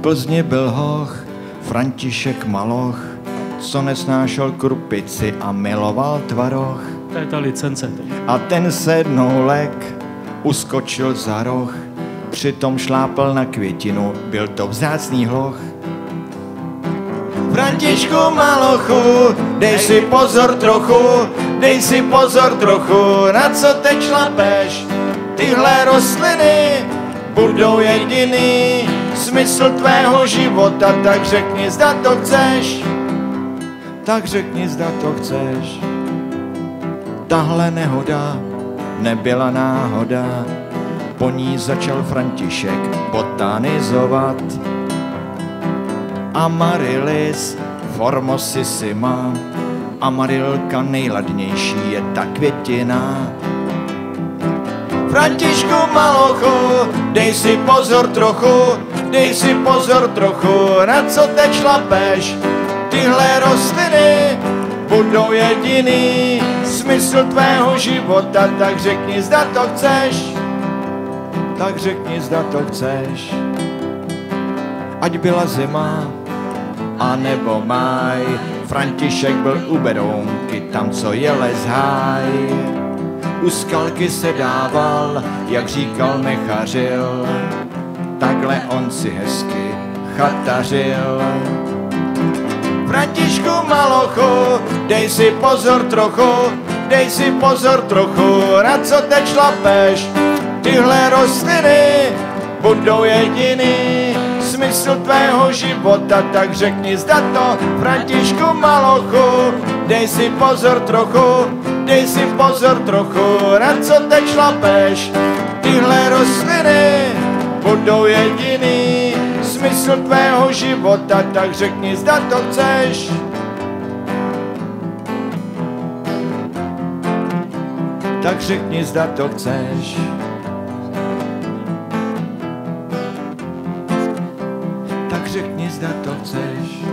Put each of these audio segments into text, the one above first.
Plzni byl hoch, František Maloch, co nesnášel krupici a miloval tvaroch. To je ta licence. A ten se jednou lek, uskočil za roh, přitom šlápal na květinu, byl to vzácný hloch. Františku Malochu, dej si pozor trochu, dej si pozor trochu, na co teď šlapeš, tyhle rostliny budou jediný smysl tvého života, tak řekni, zda to chceš, tak řekni, zda to chceš. Tahle nehoda nebyla náhoda, po ní začal František botanizovat. Amarilis formosissima, amarilka nejladnější je ta květina. Františku Malochu, dej si pozor trochu, dej si pozor trochu, na co teď šlapeš, tyhle rostliny budou jediný smysl tvého života, tak řekni, zda to chceš, tak řekni, zda to chceš. Ať byla zima, a nebo máj, František byl u Berounky, tam, co je les háj. U skalky se dával, jak říkal Mechařil, takhle on si hezky chatařil. Františku Malochu, dej si pozor trochu, dej si pozor trochu, na co teď šlapeš, tyhle rostliny budou jediný smysl tvého života, tak řekni zda to, Františku Malochu, dej si pozor trochu, dej si pozor trochu, na co teď šlapeš, tyhle rostliny budou jediný smysl tvého života, tak řekni zda to chceš. Tak řekni zda to chceš. tak řekni, zda to chceš.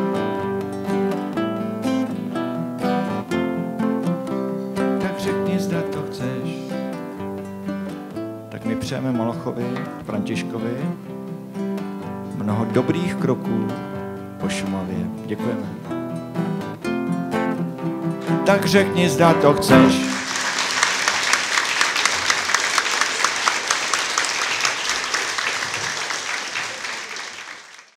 Tak my přejeme Molochovi, Františkovi mnoho dobrých kroků po Šumavě. Děkujeme. Tak řekni, zda to chceš.